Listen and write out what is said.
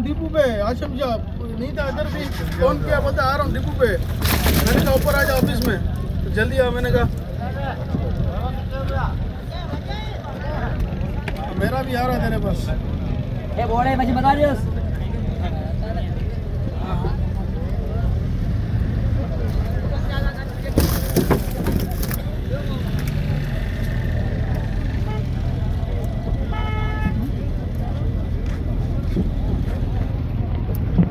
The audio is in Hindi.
हूँ डिपू पे, आशम शाह नहीं था इधर भी? फ़ोन किया पता? आ रहा हूँ दीपू पे। मैंने कहा, ऊपर आ जाओ ऑफ़िस में। तो जल्दी आओ, मैंने कहा। मेरा भी आ रहा है तेरे पास। बोले बता दियो